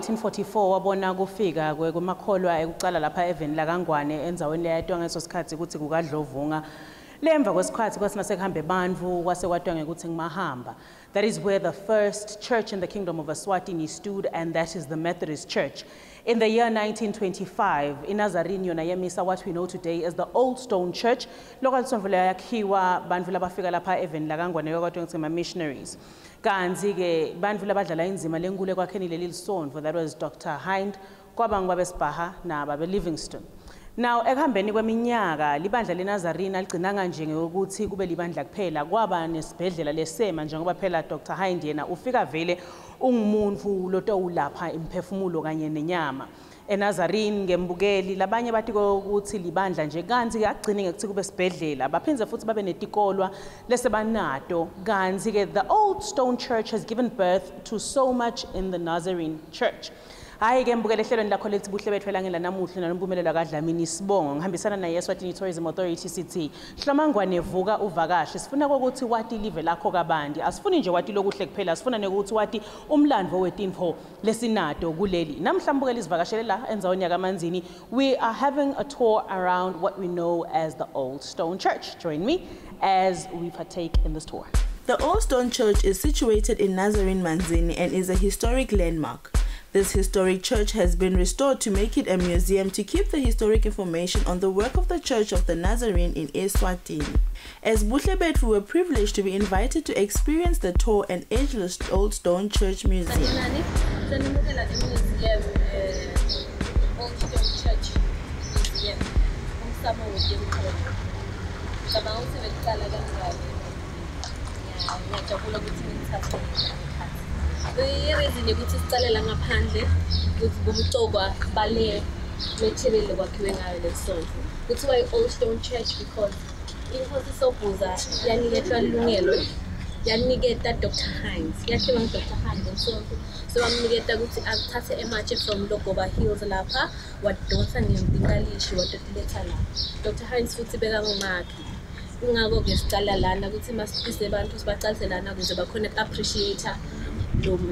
wa-1844 wabona kufika kwe- kwemakholwa ekucala lapha eveni lakangwane endzaweni leyayatwa ngaleso sikhathi ukuthi kukadlovunga. Lemva kwesikhathi kwasina sekuhambe bantfu kwase kwatwa ngekuthi ngimahamba. That is where the first church in the kingdom of eswatini stood and that is the methodist church. In the year 1925 inazarene yona yemisa what we know today as the old stone church lokalisonto yakhiwa bantfu labafika lapha eveni lakangwane kwatwa ngekuthi ma-missionaries. Kanti-ke bantfu labadlala inzima lenkulu ekwakheni leli lisondvo that was dr hind kwaba ngubabesibaha nababe livingston now ekuhambeni kweminyaka libandla lenazarene aligcinanga nje ngokuthi kube libandla kuphela. Kwaba nesibhedlela lesema njengoba phela dr. Hind yena ufika vele ungumuntu lotowulapha imphefumulo kanye nenyama. Enazarene ngembukeli labanye bathi ukuthi libandla nje kanti-ke akugcini ngekuthi kube sibhedlela. Baphindze futhi babe netikolwa lesebanato kanti-ke the old stone church has given birth to so much in the nazarene church hhayi-ke mbukela ehlelweni lakho lethi buhle bethu elangeni lanamuhla nanompumelelo kadlamini sibongo. Ngihambisana naye eswatini tourism authority sithi hlomangwane vuka uvakashe sifuna kokuthi wati live lakho kabandi. Asifuni nje wati lokuhle kuphela. Sifuna nokuthi wati umlandvo wetinfo lesinato kuleli. Namhla mbukela izivakashele la endzaweni yakamanzini. We are having a tour around what we know as the old stone church. Join me as we partake in this tour. The Old Stone Church is situated in Nazarene Manzini and is a historic landmark. This historic church has been restored to make it a museum to keep the historic information on the work of the Church of the Nazarene in Eswatini. As Buhlebet, we were privileged to be invited to experience the tour and ageless Old Stone Church Museum. I-reason yokuthi sicale la ngaphandle ukuthi kumcokwa bale material kwakhiwe ngayo lesonto. Kuthiwa i-Old Stone Church because inkosi Sobhuza yaniketwa ilungelo yaniketa Dr. Hines yakhiwa ngu-Dr. Hines ngomsonto so bamniketa ukuthi athathe ematshe from Logoba Hills lapha wadonsa ngempinkalishi wadotiletha la Dr. Hines futhi bekangumakhi ingakho-ke sicala lana ukuthi masifise abantu sibacalise lana ukuze bakhone ku-appreciate-a lo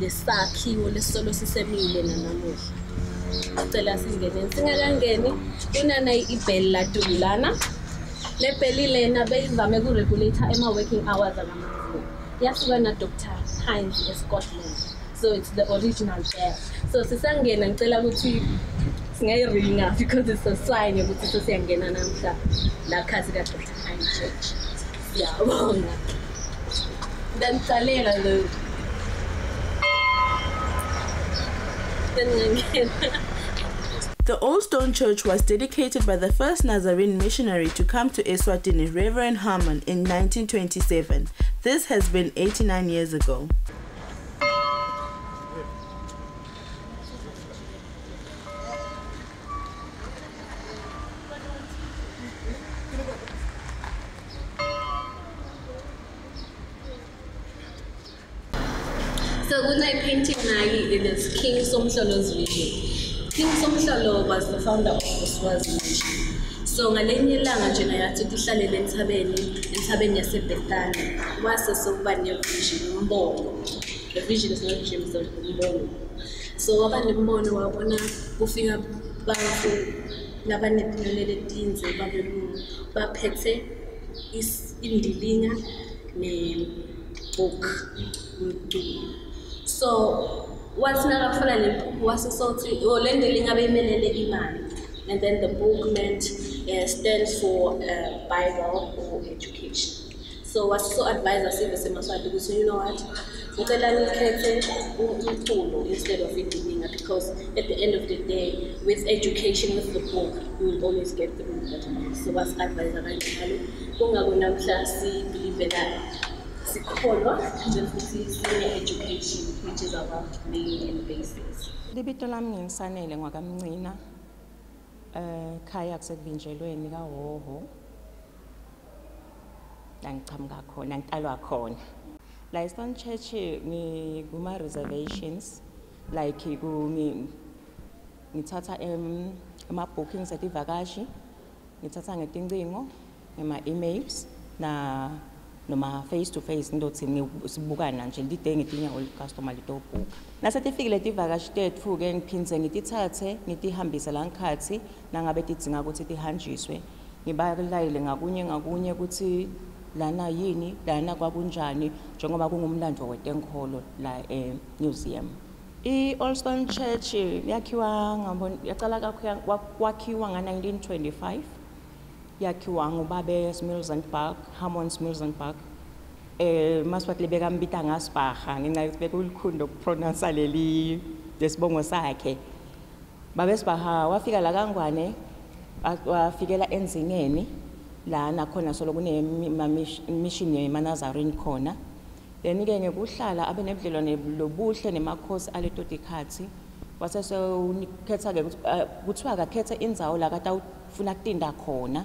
lesakhiwo lesisolo sisemile nanamuhla. Sicela singeneni singakangeni. Kunana ibheli latulu lana le bheli lena beyivame kuregulata ema-working hours akamazulu yasuka na-dr hines escotland. So it's the original bell so sisangena ngicela ukuthi singayiringa because it's a sign yokuthi sesiyangena namhla la khazi ka-dr hines church siyabonga. Ndangicalela lo The Old Stone Church was dedicated by the first Nazarene missionary to come to Eswatini, Reverend Harmon, in 1927. This has been 89 years ago. So kuna painting nayi it is King Somhlolo's vision. King Somhlolo was the founder of Oswazi Nation. So ngalenye ilanga nje nayathi kuhlalele enthabeni enthabeni yasebhethani wase sokuba ne-vision umbono the vision is not dream so umbono so waba nembono wabona kufika bantu labanepinolele tinze babelungu baphethe indilinga ne-book umculo so wathi nakafuna le book wase sothi oh le ndilinga beyimelele imali. And then the book meant uh, stands for uh, bible or education. So wase so advise sive semaswati ukuthi you know what? Ngicela nikhethe umculo instead of indilinga because at the end of the day with education with the book you will always get through that so wasi advise kanjalo. Kungako namhla sikholwa nje futhi sine-education which is our main and basis libito lami ngingisanele ngwakamncina eh khaya kusekuvinjelweni kahoho la ngichamuka khona ngitalwa khona. La eastern church ngikuma reservations like ku- ngi- ngithatha em- ama-bookings etivakashi ngithatha ngetincingo ngema-emails na noma face to face ngidothi sibukana nje lide ngithi inyawo licustomer lidobhuka. Nasetifikile tivakashi tethu-ke ngiphindze ngitithathe ngitihambise la ngikhathi nangabe tidzinga ukuthi tihanjiswe. Ngibalayele ngakunye ngakunye ukuthi lana yini lana kwakunjani njengoba kungumlandvo wetenkholo la e-museum. I-olston church yakhiwa yacala kwakhiwa nga-1925 ya Kiwango, Babes, Mills and Park, Hammonds Mills and Park. Eh, maswati libeka mbita ngaspaha, ninayibeka ulikhundo pronounce leli lesibongo sakhe. babesibaha wafika la kaNgwane wafikela enzingeni la nakhona solo kune mission yemanazarene khona. Then ke ngekuhlala abe nebudlelwane lobuhle nemakhosi aleto tikhathi wasese unikhetha ke eh, kuthiwa akakhethe indzawo la katawufuna kutinda khona.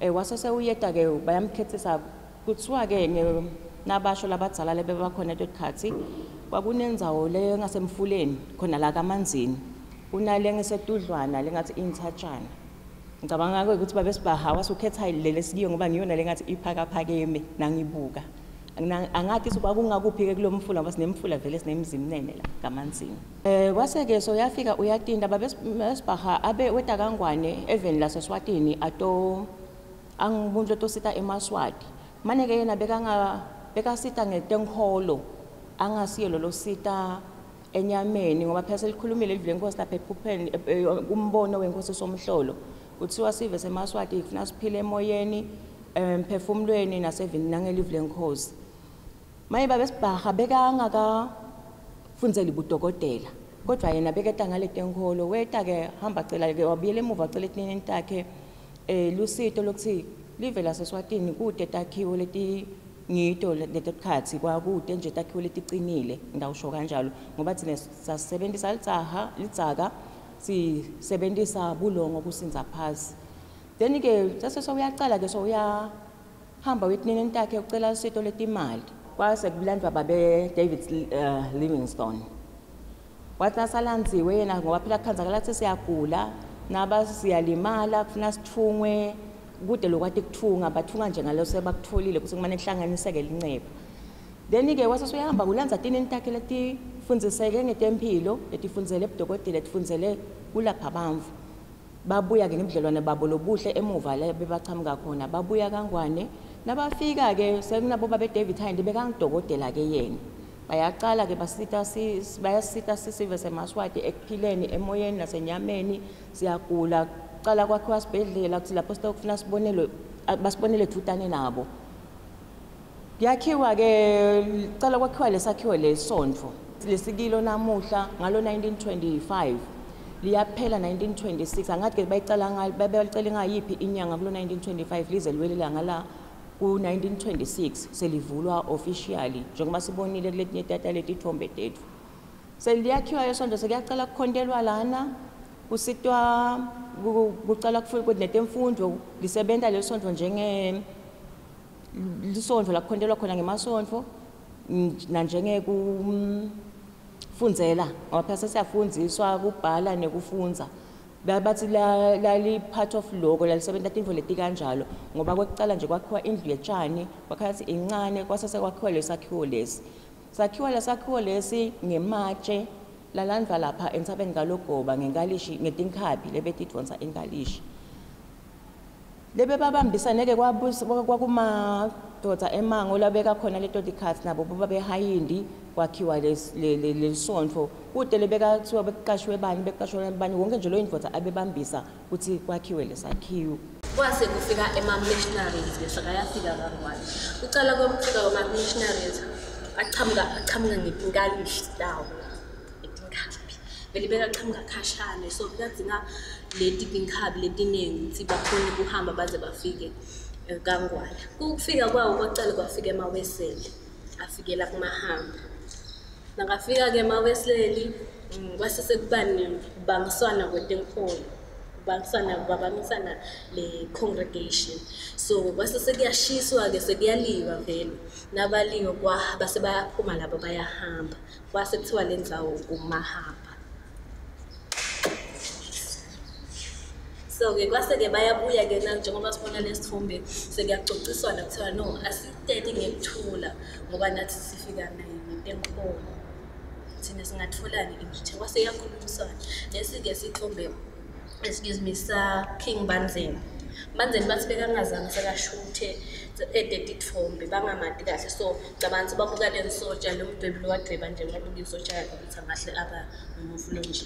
Eh wasese uyeta ke bayamkhethisa kuthiwa ke nge- nabasho labadzala lebebakhona etikhathi kwakunendzawo le ngasemfuleni khona la kamanzini. Kunale ngesetudlwana lengathi inthatshana ngicabanga ke ukuthi babe sibaha wasukhetha lele sikiyo ngoba ngiyona lengathi iphakaphakeme nangibuka. Angathi kwakungakuphi ke kulo mfula ngoba sinemfula vele sinemzimnene la kamanzini. Eh kwase-ke so yafika uyatinda babe sibaha abe weta kangwane eveni laseswatini ato angibunjwe tosita emaswati. Mane ke yena bekasita ngetenkholo angasiyo lolo sita enyameni ngoba phela selikhulumile livile lenkosi lapha ephupheni eh, eh, wenkosi somhlolo. Kuthiwa sive semaswati kufuna siphile emoyeni emphefumulweni nasevini nangelive lenkosi. Maye babe sibhaha bekangaka fundzela ibudokotela kodwa yena beketa ngale tenkholo weta ke hamba cela ke wabuyela emuva acela etinini takhe. Eh lusito lokuthi live laseswatini kude takhiwo leti ngito letikhathi kwakude nje takhiwo leticinile ngawusho kanjalo. Ngoba thina sasebenzisa lidzaha lidzaka sisebenzisa bulongo kusinza phasi. Then ke sase sowuyacala ke sowuyahamba wetinini takhe ucela usito letimali. Kwase kulandwa babe David uh, Livingstone. Wathi nasalanziwe yena ngoba phela kukhonzakala ukuthi siyagula naba siyalimala kufuna sithungwe kude lokwati kuthunga bathunga nje ngalo sebakutholile kuthi kumane kuhlanganiseke linxeba then-ke wasese uyahamba kulanza tinini takhe letifundziseke ngetempilo letifundzele ebudokotela letifundzele kulapha bantfu babuya-ke ngebudlelwane babo lobuhle emuva la bebachamuka khona babuya kangwane. Nabafika-ke sekunabo babe david hind bekangidokotela-ke yena. Bayaqala-ke basita si- bayasita sisive semaswati ekuphileni emoyeni nasenyameni. Siyagula cala kwakhiwa sibhedlela kuthi lapho sitokufuna sibonelwe basibonele thutane nabo. Yakhiwa-ke cala kwakhiwa lesakhiwo lesondvo lesikilo namuhla ngalo 1925 liyaphela 1926 angathi ke bayicala nga- babelicele ngayiphi inyanga kulo 1925 lize liwelela ngala ku-1926 selivulwa officially njengoba sibonile kuletinye tata letithombe tetfu seliyakhiwa esonto sekuyacala kukhontelwa lana kusitwa ku- kucala kufu- netemfundo lisebenta lesonto njenge lisondvo lakukhontelwa khona ngemasondvo mm, nanjengekumfundzela ngoba phela sesiyafundziswa kubhala nekufundza Ba- bathi lali-part of loko lalisebenta tintfo leti kanjalo ngoba kwekucala nje kwakhiwa indlu yetshani kwakhathi incane kwasese kwakhiwa lesakhiwo lesi. Sakhiwa lesakhiwo lesi ngematshe lalandva lapha entsabeni kalogoba ngenkalishi ngetinkhabi lebetidvonsa enkalishi lebebabambisane-ke kwakumadoda emango labeka khona leto tikhathi nabo babehayindi kwakhiwa les- le- le- lelisondvo kude lebekathiwa bekuqashiwe bani bekuqashiwe bani wonke nje loyo indvodza abebambisa ukuthi kwakhiwe lesakhiwo kwase kufika ema-missionaries bese kayafika kangwane kucala kwemfika kwama-missionaries achamuka achamuka ngetinkalishi tawo etinkhabi vele bekaqhamuka khashane so bekadzinga leti tinkhabi letiningi ukuthi bakhone kuhamba baze bafike. Eh, kangwane. Kufika kwawo kwacala kwafika emaweseli afikela kumahamba nakafika-ke emawesleli mm, kwase sekuba nebangiswana kwetenkholo kubangisana babamisana le-congregation so kwase sekuyashiswa-ke sekuyaliwa vele. Nabaliwe base bayaphuma labo bayahamba. Kwase kuthiwa le ndzawo kumahamba so so-ke kwase-ke bayabuya-ke njengoba sibona le sithombe sekuyacociswana kuthiwa no asitete ngekuthula ngoba nathi sifika nento enkolo thina singatholani into kwase kuyakhulumiswana lesi-ke sithombe excuse me sa-king banzeni banzeni bathi bekangazange sekashuthe edede ithombe bangamati kahle. So ukuthi babuka lensotsha lo mdwebi lokwadweba nje babuka isotsha yakhe ukuthi angahle aba umufu lonje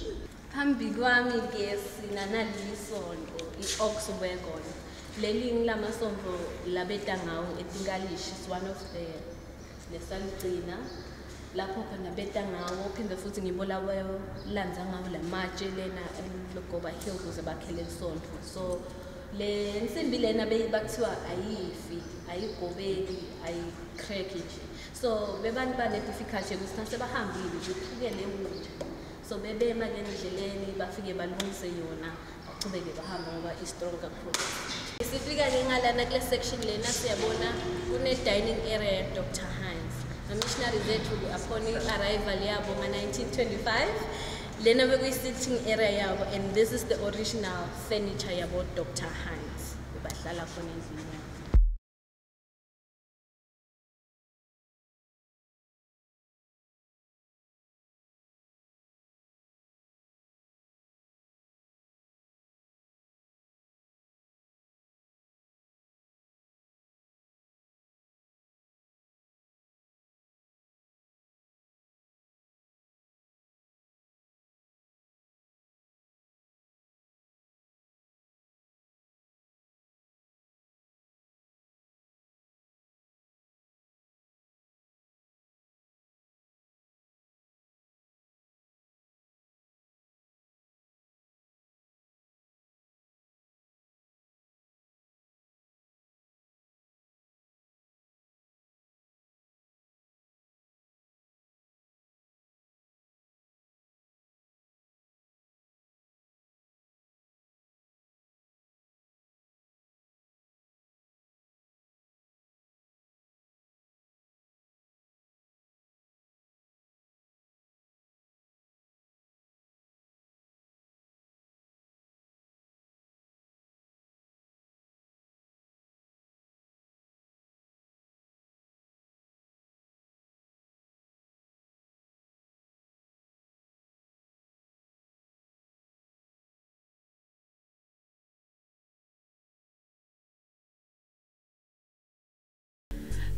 phambi kwami-ke sina naleli sonto i-oxwagon leli ngilamasonto labeta ngawo etinkalishi is one of the lesaligcina lapho khona beta ngawo phinde futhi ngibola bayolanza ngawo la matshe lena logoba hill ukuze bakhele lisonto so le nsimbi lena bakuthiwa ayifi ayigobeki ayikreki nje. So bebantu bane-difficulty yokuthi nasebahambile kuphukele emunja so bebema-ke endleleni bafike balungise yona. Bachubeke bahamba ngoba i-strong kakhulu. Sifika-ke ngalana kule section lena siyabona kune-dining area ya-dr hines. Ama-missionary zethu upon i-arrival yabo nga-1925 lena bekuyi-sitting area yabo and this is the original furniture yabo dr hines. Bebahlala khona endlini yabo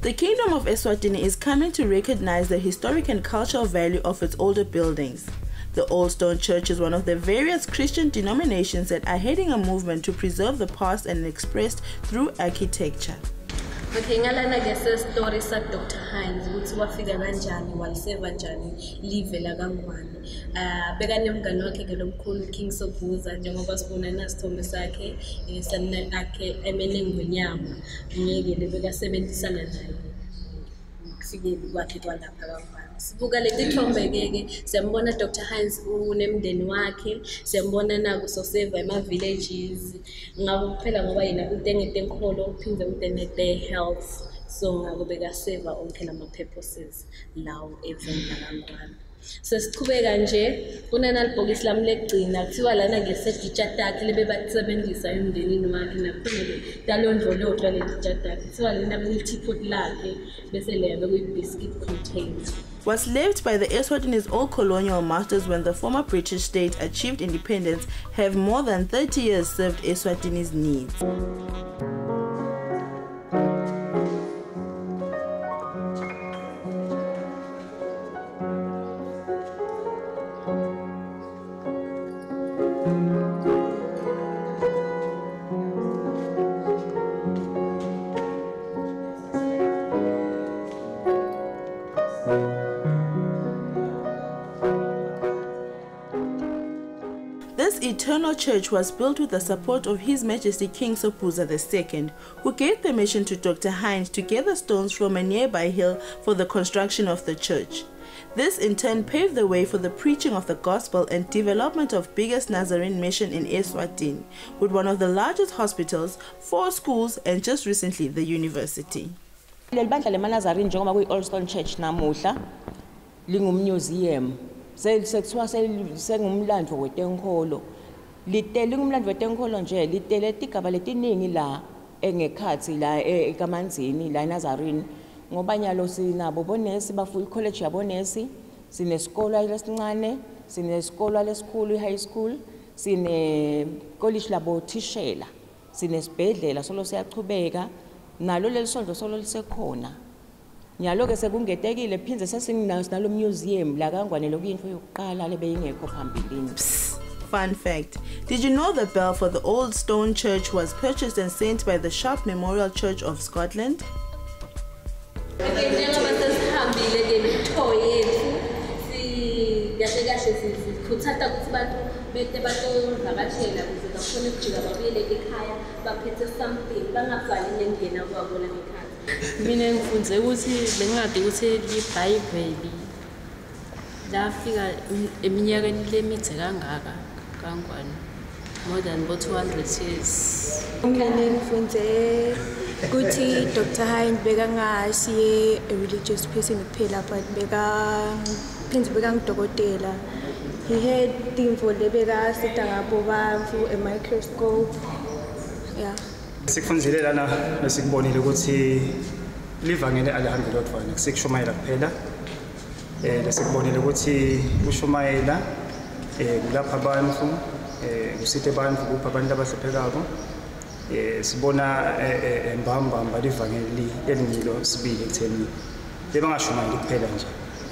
The Kingdom of Eswatini is coming to recognize the historic and cultural value of its older buildings. The Old Stone Church is one of the various Christian denominations that are heading a movement to preserve the past and expressed through architecture. Okay ngalana-ke sesitori sa-dr hines ukuthi wafika kanjani waliseva njani live lakangwane um bekanemngani wakhe-ke lomkhulu king sobuza njengoba sibona nasithombe sakhe um sanina akhe emele ngonyama. Ngeke lebekasebenzisana naye kufikeli kwakhe kwalapha kangwane. Sibuka leti thombe-ke-ke siyambona dr hines unemndeni wakhe siyambona naku soseva ema-villages. Ngako kuphela ngoba yena utengete nkholo uphinde utenete health. So ngako bekaseva onke lama-purposes lawo evenda kangwane sesichubeka nje kunanalibhokisi lami lekugcina kuthiwa lana ngeseditsha takhe lebebalisebenzisa emndenini wakhe nakhona-ke talondlolotwa leditsha takhe kuthiwa lena kulitipot lakhe bese leya bekuyi-biscuit container Was left by the Eswatini's old colonial masters when the former British state achieved independence have more than 30 years served Eswatini's needs. Eternal church was built with the support of His Majesty King Sopuza II, who gave permission to Dr. Hines to gather stones from a nearby hill for the construction of the church. This in turn paved the way for the preaching of the gospel and development of biggest Nazarene mission in Eswatini, with one of the largest hospitals, four schools, and just recently the university. leli bandla lemanazarene njengoba kuyi-olston church namuhla wetenkholo litele kumlandvo wetenkholo nje litele tigaba letiningi la engekhatsi la e- ekamanzini la eNazarini. Ngoba nyalo sinabo bonesi bafull college yabonesi sinesikolo lesincane sinesikolo lesikhulu i-high school sine college labo thishela sinesibhedlela solo siyachubeka nalo leli sondlo solo lisekhona. Nyalo ke sekungetekile phindze sesinayo sinalo museum la kangwane lokuyintfo yokuqala lebeyingekho phambilini. Fun fact. Did you know the bell for the Old Stone Church was purchased and sent by the Sharp Memorial Church of Scotland? mina ngifunze ukuthi bengingade ukuthi libhayibheli lafika eminyakeni kangaka kangwane more than bo-200 years. Mina ngifunde ukuthi Dr. Hind bekangasiye a religious person kuphela but beka phindze bekangidokotela he had timvo lebekasita ngabo bantfu a microscope. Yeah. Sikufunzile lana esikubonile ukuthi livangele alihambi lodvwana kusekushumayela kuphela. Eh lesikubonile ukuthi ushumayela eh kulapha abantu eh kusithe abantu kupha abantu abahluphekako eh sibona embambamba livangeli elingilo sibili ekutheni bebangashumayeli kuphela nje.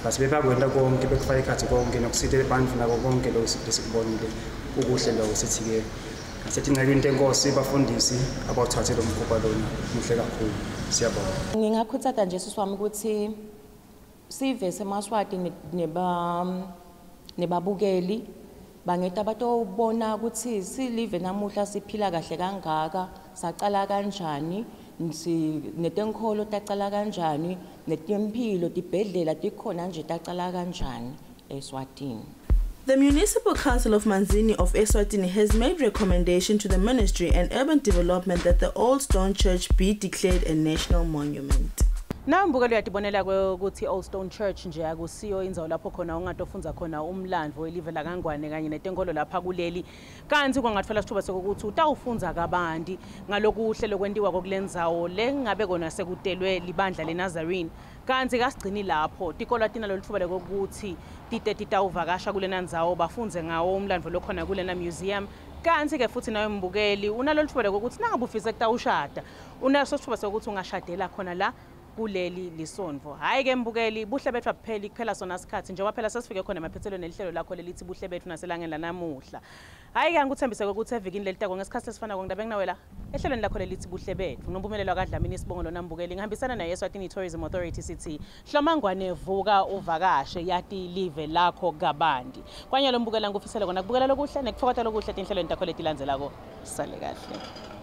Base bebakwenda konke bekufaka ikhathi konke nokusithe abantu nako konke lokho lesikubonile ukuhle lokho sithi ke asithi nceke into enkosi bafundisi abawuthathe lo mkhuba lona muhle kakhulu. Siyabonga. Ngingakhuthata nje sisi wami ukuthi sive semaswati ne- neba nebabukeli. Bangeta batobona silive namuhla siphila kahle kangaka kanjani? Netenkholo tacala kanjani? Tibhedlela tikhona nje tacala kanjani? eSwatini The Municipal Council of Manzini of Eswatini has made recommendation to the Ministry and Urban Development that the Old Stone Church be declared a national monument. Nawe mbukelo uyatibonela kwe- ukuthi i-old stone church nje akusiyo indzawo lapho khona ungatofunza khona umlandvo welive lakangwane kanye netenkolo lapha kuleli. Kanti kwangatfola sithuba sokuthi utawufunza kabanti ngalokuhle lokwentiwa kokule ndzawo le ngabe kona sekutelwe libandla lenazarene kanti kasigcini lapho tikolwa tinalo lithuba lokuthi tite titawuvakasha kulena ndzawo bafunze ngawo umlandvo lokhona kulena museum. Kanti-ke futhi nawe mbukeli unalo lithuba lokuthi nangabe ufise kutawushada unaso sithuba sokuthi ungashadela khona la kuleli lisonvo. Hayi-ke mbukeli buhle bethu abupheli kuphela sona sikhathi njengoba phela sesifike khona emaphethelweni elihlelo lakho lelithi buhle bethu naselangeni lanamuhla. Hhayi-ke angikuthembise ukuthi evikini leli lelitako ngesikhathi sesifanako ngidabe kunawela la ehlelweni lakho lelithi buhle bethu nompumelelo kadlamini isibongo lona mbukeli. Ngihambisana naye eswatini tourism authority sithi hlomangwane vuka uvakashe yati live lakho kabanti kwanye lo mbukela ngikufisele kona kubukela lokuhle nekufokota lokuhle etinhlelweni takho letilandzelako sale kahle